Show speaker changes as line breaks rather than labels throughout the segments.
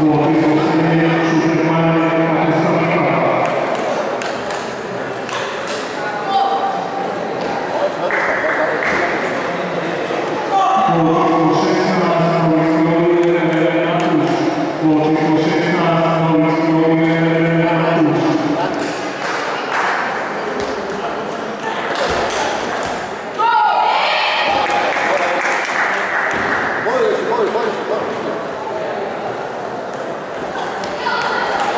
for people.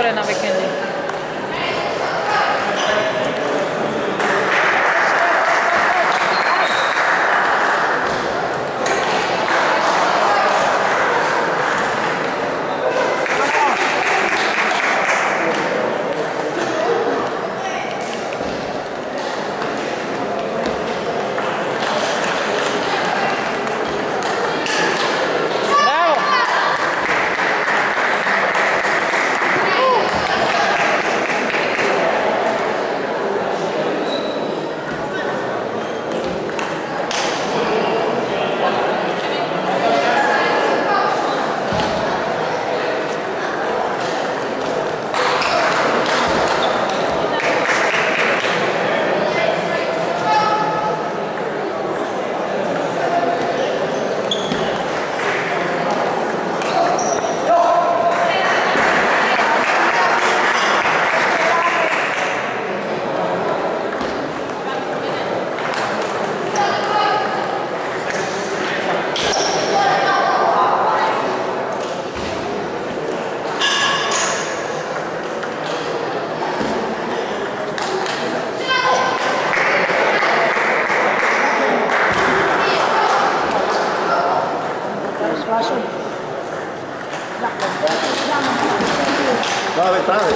Morena Mackenzie. Trave. Bravo.